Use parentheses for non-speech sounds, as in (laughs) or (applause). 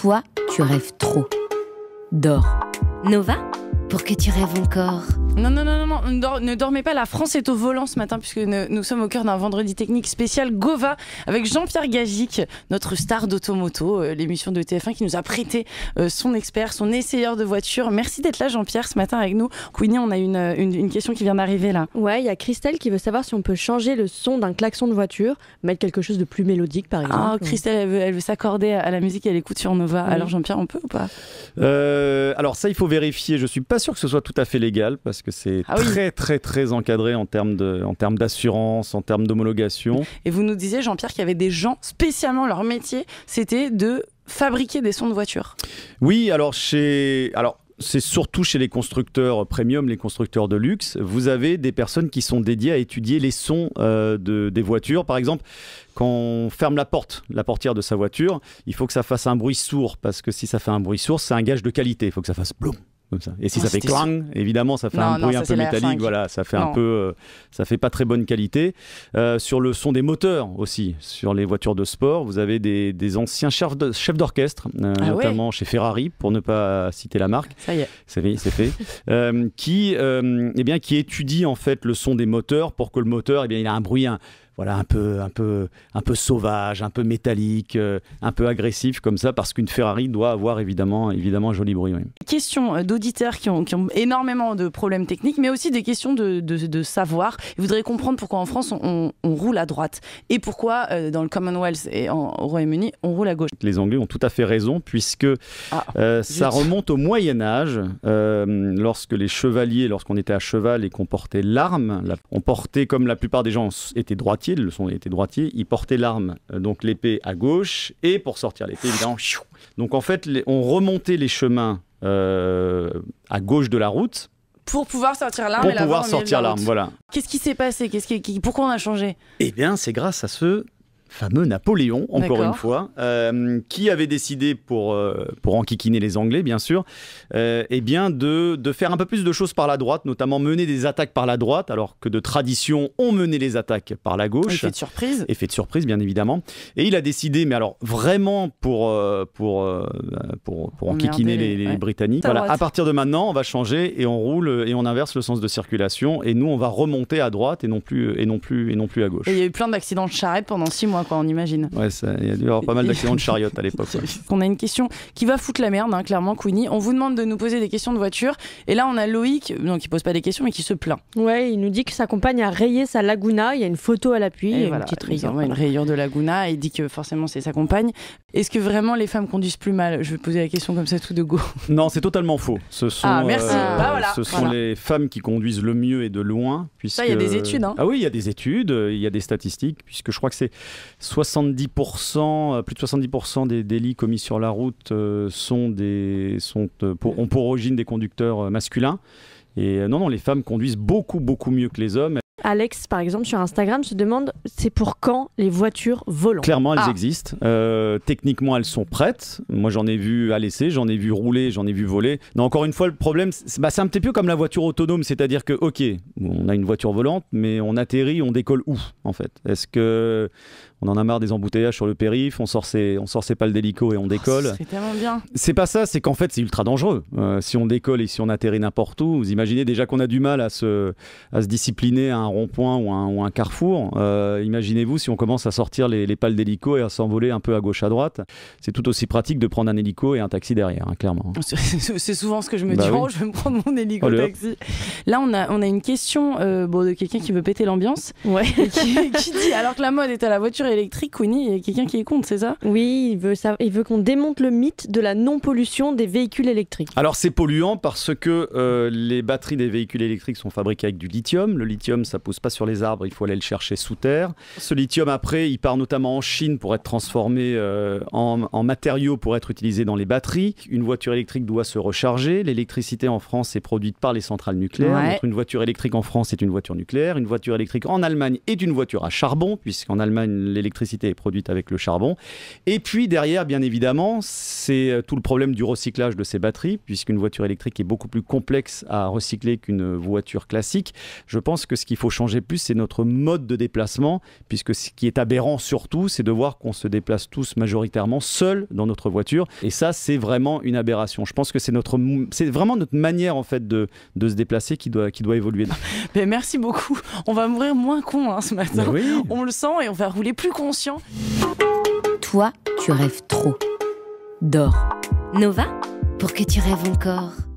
Toi, tu rêves trop. Dors. Nova, pour que tu rêves encore. Non, non, non, non, non, ne, dor- ne dormez pas. La France est au volant ce matin puisque ne- nous sommes au cœur d'un vendredi technique spécial Gova avec Jean-Pierre Gagic, notre star d'automoto, euh, l'émission de TF1 qui nous a prêté euh, son expert, son essayeur de voiture. Merci d'être là, Jean-Pierre, ce matin avec nous. Queenie, on a une, une, une question qui vient d'arriver là. Ouais, il y a Christelle qui veut savoir si on peut changer le son d'un klaxon de voiture, mettre quelque chose de plus mélodique par exemple. Ah, Christelle, elle veut, elle veut s'accorder à la musique qu'elle écoute sur Nova. Oui. Alors, Jean-Pierre, on peut ou pas? Euh, alors ça, il faut vérifier. Je suis pas sûr que ce soit tout à fait légal parce que c'est Ah oui. très très très encadré en termes de, en termes d'assurance, en termes d'homologation. Et vous nous disiez, Jean-Pierre, qu'il y avait des gens spécialement leur métier, c'était de fabriquer des sons de voiture. Oui, alors chez, alors c'est surtout chez les constructeurs premium, les constructeurs de luxe. Vous avez des personnes qui sont dédiées à étudier les sons euh, de, des voitures. Par exemple, quand on ferme la porte, la portière de sa voiture, il faut que ça fasse un bruit sourd parce que si ça fait un bruit sourd, c'est un gage de qualité. Il faut que ça fasse bloum. Comme ça. Et si Oh, ça fait clang, évidemment, ça fait Non, un bruit un peu métallique. R5. Voilà, ça fait Non. un peu, euh, ça fait pas très bonne qualité. Euh, sur le son des moteurs aussi, sur les voitures de sport, vous avez des, des anciens chefs d'orchestre, euh, Ah ouais notamment chez Ferrari, pour ne pas citer la marque. Ça y est. C'est fait, (laughs) qui, eh bien, qui étudie en fait le son des moteurs pour que le moteur, eh bien, il a un bruit, un, voilà, un peu, un peu, un peu sauvage, un peu métallique, euh, un peu agressif comme ça, parce qu'une Ferrari doit avoir évidemment, évidemment un joli bruit. oui. questions euh, d'auditeurs qui ont, qui ont énormément de problèmes techniques, mais aussi des questions de, de- de savoir. Ils voudraient comprendre pourquoi en France on, on- on roule à droite et pourquoi euh, dans le Commonwealth et en- au Royaume-Uni on roule à gauche. Les Anglais ont tout à fait raison, puisque Ah, euh, ça remonte au Moyen Âge, euh, lorsque les chevaliers, lorsqu'on était à cheval et qu'on portait l'arme, la- on portait, comme la plupart des gens étaient droitiers, le son était droitier, ils portaient l'arme, euh, donc l'épée à gauche, et pour sortir l'épée, évidemment, chiou. donc en fait, on remontait les chemins euh, à gauche de la route Pour pouvoir sortir l'arme pour et pouvoir sortir la l'arme, voilà. Qu'est-ce qui s'est passé? Qu'est-ce qui, qui- Pourquoi on a changé? Eh bien, c'est grâce à ce fameux Napoléon, encore une fois, euh, qui avait décidé, pour, euh, pour enquiquiner les Anglais, bien sûr, euh, eh bien de, de faire un peu plus de choses par la droite, notamment mener des attaques par la droite, alors que de tradition, on menait les attaques par la gauche. Effet de surprise. Effet de surprise, bien évidemment. Et il a décidé, mais alors vraiment pour, euh, pour, pour, enquiquiner les- les, les ouais. Britanniques. Voilà, à partir de maintenant, on va changer et on roule et on inverse le sens de circulation. Et nous, on va remonter à droite et non plus, et non plus, et non plus à gauche. Et il y a eu plein d'accidents de charrette pendant six mois, quoi, on imagine. Ouais, il y a dû y avoir pas mal d'accidents de chariote à l'époque. ouais. (laughs) On a une question qui va foutre la merde, hein, clairement, Queenie. On vous demande de nous poser des questions de voiture. Et là, on a Loïc, non, qui pose pas des questions, mais qui se plaint. Ouais, il nous dit que sa compagne a rayé sa Laguna, il y a une photo à l'appui, Et et voilà, une petite il rayure. envoie une rayure de Laguna et il dit que forcément c'est sa compagne. Est-ce que vraiment les femmes conduisent plus mal? Je vais poser la question comme ça tout de go. (laughs) Non, c'est totalement faux. Ce sont, Ah, merci. euh, Bah, voilà. ce sont Voilà. les femmes qui conduisent le mieux et de loin. Puisque... Ça, il y a des études, hein. Ah oui, il y a des études, il y a des statistiques, puisque je crois que c'est 70%, euh, plus de 70% des délits commis sur la route euh, sont des, sont, euh, pour, ont pour origine des conducteurs masculins. Et non, non, les femmes conduisent beaucoup, beaucoup mieux que les hommes. Alex, par exemple, sur Instagram, se demande c'est pour quand les voitures volantes Clairement, elles Ah. existent. Euh, techniquement, elles sont prêtes. Moi, j'en ai vu à l'essai, j'en ai vu rouler, j'en ai vu voler. Non, encore une fois, le problème, c'est bah, c'est un petit peu comme la voiture autonome, c'est-à-dire que, ok, on a une voiture volante, mais on atterrit, on décolle où, en fait? Est-ce que on en a marre des embouteillages sur le périph, on sort ses, on sort ses pales d'hélico et on décolle C'est tellement bien. c'est pas ça, c'est qu'en fait c'est ultra dangereux. Euh, si on décolle et si on atterrit n'importe où, vous imaginez déjà qu'on a du mal à se, à se discipliner à un rond-point ou, un, ou un carrefour. Euh, Imaginez-vous si on commence à sortir les, les pales d'hélico et à s'envoler un peu à gauche à droite. C'est tout aussi pratique de prendre un hélico et un taxi derrière, hein, clairement. (laughs) C'est souvent ce que je me Bah dis. oui. Oh, (laughs) je vais me prendre mon hélico-taxi. Là, on a, on a une question euh, bon, de quelqu'un qui veut péter l'ambiance. Ouais. qui dit alors que la mode est à la voiture électrique, Winnie, il y a quelqu'un qui est contre, c'est ça? Oui, il veut, ça, il veut qu'on démonte le mythe de la non-pollution des véhicules électriques. Alors c'est polluant parce que euh, les batteries des véhicules électriques sont fabriquées avec du lithium. Le lithium, ça pousse pas sur les arbres, il faut aller le chercher sous terre. Ce lithium, après, il part notamment en Chine pour être transformé euh, en, en matériaux pour être utilisé dans les batteries. Une voiture électrique doit se recharger. L'électricité en France est produite par les centrales nucléaires. Ouais. Donc, une voiture électrique en France est une voiture nucléaire. Une voiture électrique en Allemagne est une voiture à charbon, puisqu'en Allemagne, l'électricité est produite avec le charbon. Et puis derrière, bien évidemment, c'est euh, tout le problème du recyclage de ces batteries, puisqu'une voiture électrique est beaucoup plus complexe à recycler qu'une voiture classique. Je pense que ce qu'il faut changer plus, c'est notre mode de déplacement, puisque ce qui est aberrant surtout, c'est de voir qu'on se déplace tous majoritairement seuls dans notre voiture. Et ça, c'est vraiment une aberration. Je pense que c'est notre, c'est vraiment notre manière en fait de, de se déplacer qui doit, qui doit évoluer. Mais (laughs) merci beaucoup. On va mourir moins con hein, ce matin. Oui. On le sent et on va rouler plus conscient. Toi, tu rêves trop. Dors. Nova, pour que tu rêves encore.